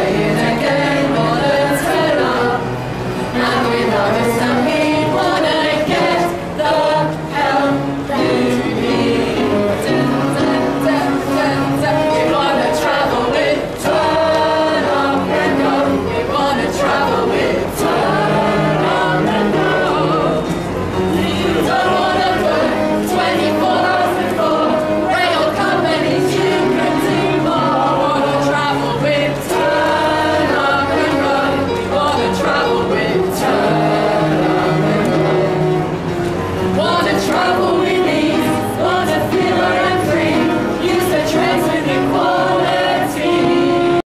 Amen.